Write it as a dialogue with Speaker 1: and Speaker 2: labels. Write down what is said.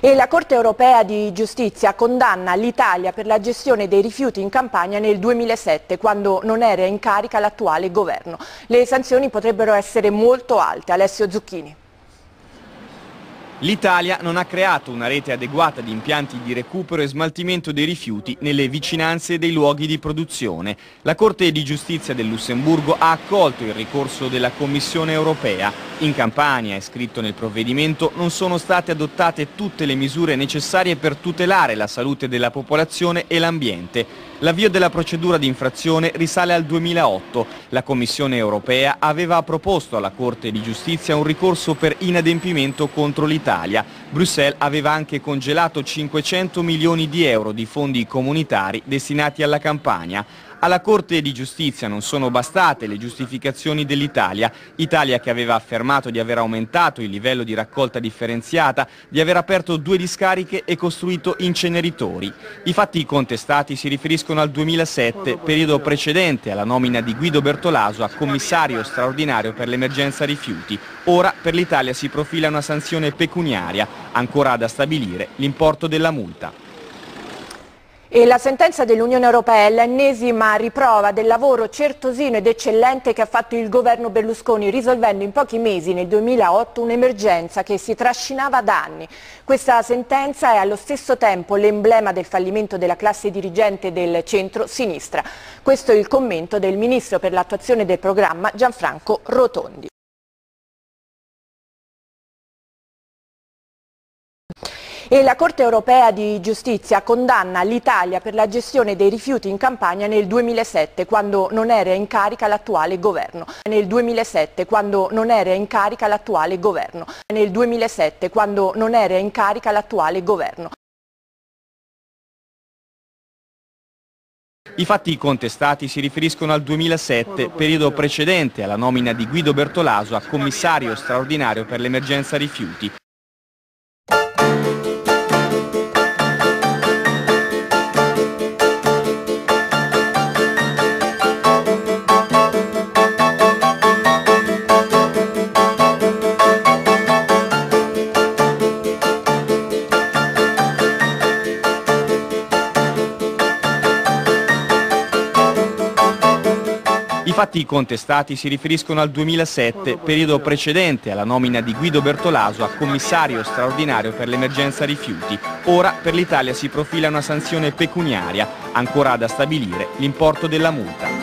Speaker 1: E la Corte europea di giustizia condanna l'Italia per la gestione dei rifiuti in campagna nel 2007, quando non era in carica l'attuale governo. Le sanzioni potrebbero essere molto alte. Alessio Zucchini.
Speaker 2: L'Italia non ha creato una rete adeguata di impianti di recupero e smaltimento dei rifiuti nelle vicinanze dei luoghi di produzione. La Corte di Giustizia del Lussemburgo ha accolto il ricorso della Commissione europea. In Campania, è scritto nel provvedimento, non sono state adottate tutte le misure necessarie per tutelare la salute della popolazione e l'ambiente. L'avvio della procedura di infrazione risale al 2008. La Commissione europea aveva proposto alla Corte di Giustizia un ricorso per inadempimento contro l'Italia. Bruxelles aveva anche congelato 500 milioni di euro di fondi comunitari destinati alla campagna. Alla Corte di Giustizia non sono bastate le giustificazioni dell'Italia, Italia che aveva affermato di aver aumentato il livello di raccolta differenziata, di aver aperto due discariche e costruito inceneritori. I fatti contestati si riferiscono al 2007, periodo precedente alla nomina di Guido Bertolaso a commissario straordinario per l'emergenza rifiuti. Ora per l'Italia si profila una sanzione pecuniaria, ancora da stabilire l'importo della multa.
Speaker 1: E la sentenza dell'Unione Europea è l'ennesima riprova del lavoro certosino ed eccellente che ha fatto il governo Berlusconi risolvendo in pochi mesi nel 2008 un'emergenza che si trascinava da anni. Questa sentenza è allo stesso tempo l'emblema del fallimento della classe dirigente del centro-sinistra. Questo è il commento del Ministro per l'attuazione del programma Gianfranco Rotondi. E la Corte europea di giustizia condanna l'Italia per la gestione dei rifiuti in campagna nel 2007, quando non era in carica l'attuale governo. Nel 2007, quando non era in carica l'attuale governo. Nel 2007, quando non era in carica l'attuale governo.
Speaker 2: I fatti contestati si riferiscono al 2007, periodo precedente alla nomina di Guido Bertolaso a commissario straordinario per l'emergenza rifiuti. Fatti contestati si riferiscono al 2007, periodo precedente alla nomina di Guido Bertolaso a commissario straordinario per l'emergenza rifiuti. Ora per l'Italia si profila una sanzione pecuniaria, ancora da stabilire l'importo della multa.